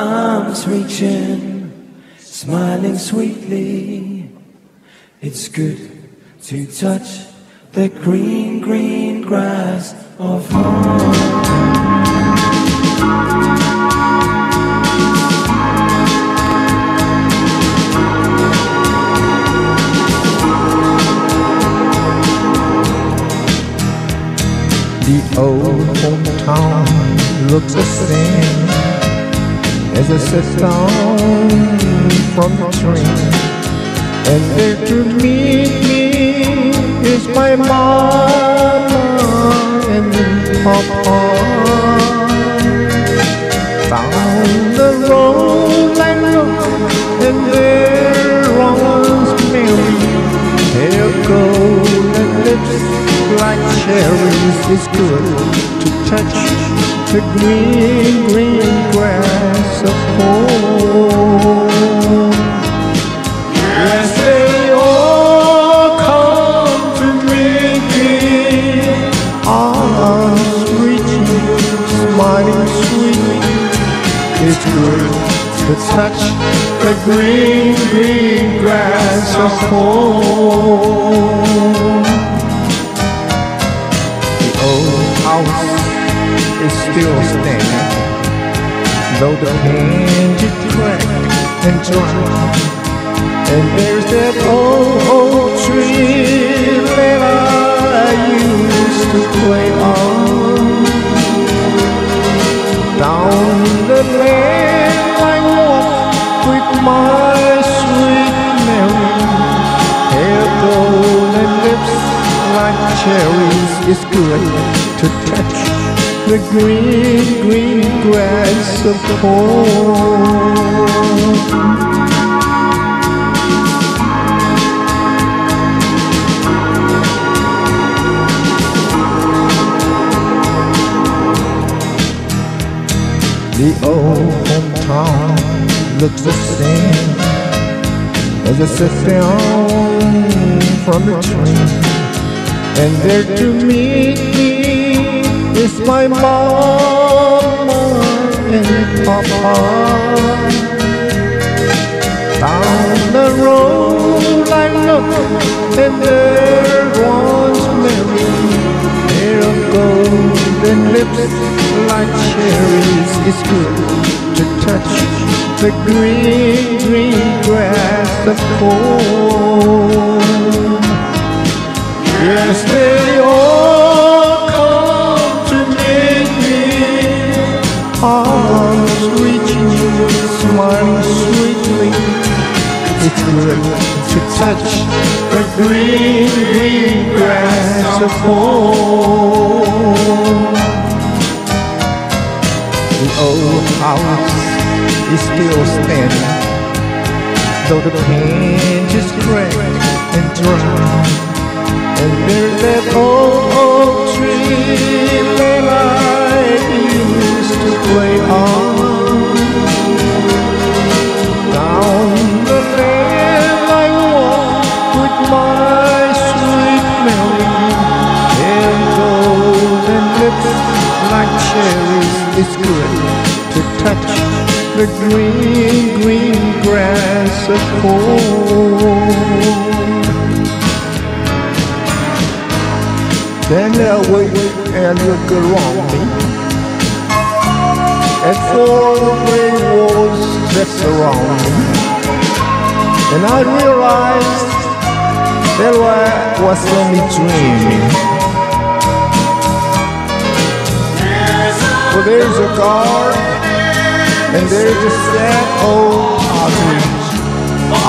arms reaching, smiling sweetly. It's good to touch the green, green grass of home. The old hometown looks the same as I sit down from the train. And there to meet me is my mama and papa. Down the road I look and there runs Mary. Hair gold and lips like cherries is good to touch the green, green grass of home. Yes, they all come to arms reaching, smiling. It's good to touch the green, green grass of home. Is still standing, though the paint is cracked and dry. And there's that old oak tree that I used to play on. Down the lane I walk with my sweet Mary, hair gold and lips like cherries is good to touch the green, green grass of home. The old hometown looks the same as I sit down from the train, and there to meet me my mama and papa. Down the road I look and there was Mary. Hair of gold and lips like cherries. It's good to touch the green, green grass of home. Yes, they all to touch the green, green grass of home. The old house is still standing, though the paint is cracked and dry. And there's that old It's good to touch the green, green grass of home. Stand there, wait, and look around me and four gray walls that surround me. And I realized that I was only dreaming. Well, there's a guard, and there's a sad old cottage.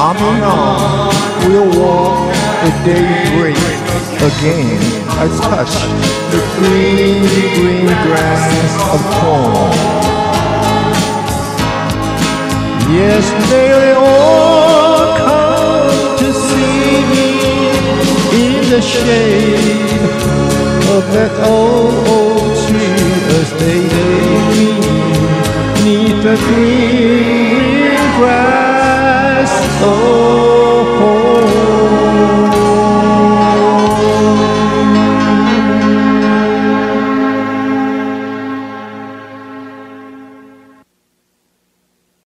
On and on, we'll walk the daybreak again. I touch the green, green grass of corn. Yes, they all come to see me in the shade of that old, the